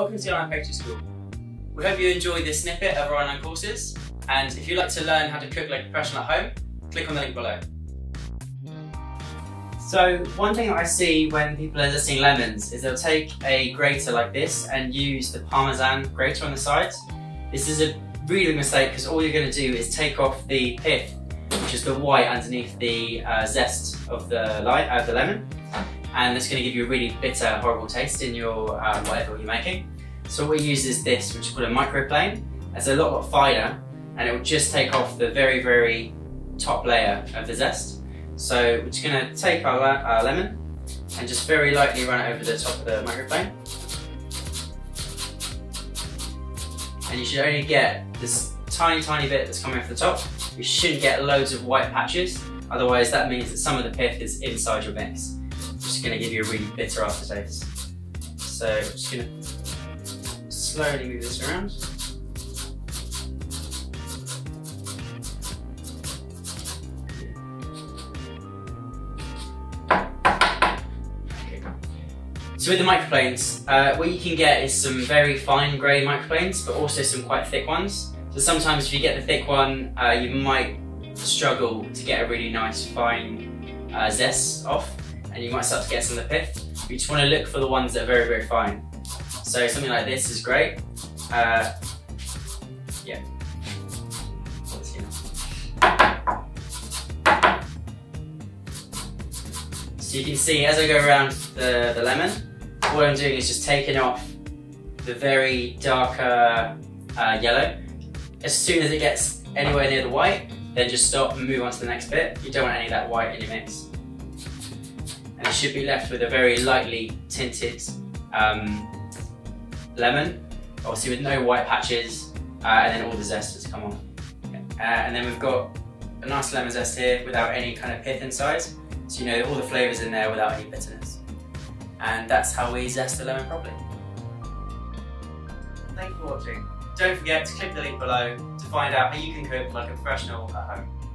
welcome to Online Pastry School. We hope you enjoyed this snippet of our online courses, and if you'd like to learn how to cook like a professional at home, click on the link below. So one thing that I see when people are zesting lemons is they'll take a grater like this and use the Parmesan grater on the sides. This is a really mistake because all you're going to do is take off the pith, which is the white underneath the uh, zest of the, light, uh, the lemon, and it's going to give you a really bitter, horrible taste in your um, whatever you're making. So what we use is this, which is called a microplane. It's a lot, lot finer, and it will just take off the very, very top layer of the zest. So we're just going to take our, our lemon and just very lightly run it over the top of the microplane. And you should only get this tiny, tiny bit that's coming off the top. You shouldn't get loads of white patches, otherwise that means that some of the pith is inside your mix. Just going to give you a really bitter aftertaste. So I'm just going to slowly move this around. So with the microplanes, uh, what you can get is some very fine grey microplanes, but also some quite thick ones. So sometimes if you get the thick one, uh, you might struggle to get a really nice fine uh, zest off, and you might start to get some of the pith. You just want to look for the ones that are very, very fine. So something like this is great. Uh, yeah. So you can see as I go around the, the lemon, what I'm doing is just taking off the very darker uh, yellow. As soon as it gets anywhere near the white, then just stop and move on to the next bit. You don't want any of that white in your mix. And should be left with a very lightly tinted um, lemon, obviously with no white patches, uh, and then all the zest has come on. Uh, and then we've got a nice lemon zest here without any kind of pith inside. So you know all the flavours in there without any bitterness and that's how we zest the lemon properly. Thank you for watching. Don't forget to click the link below to find out how you can cook like a professional at home.